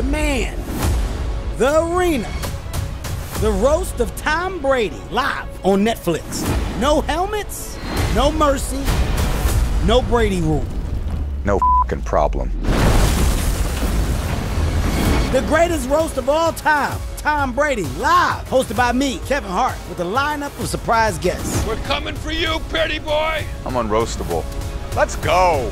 the man, the arena, the roast of Tom Brady live on Netflix. No helmets, no mercy, no Brady rule. No fing problem. The greatest roast of all time, Tom Brady, live, hosted by me, Kevin Hart, with a lineup of surprise guests. We're coming for you, pretty boy. I'm unroastable. Let's go.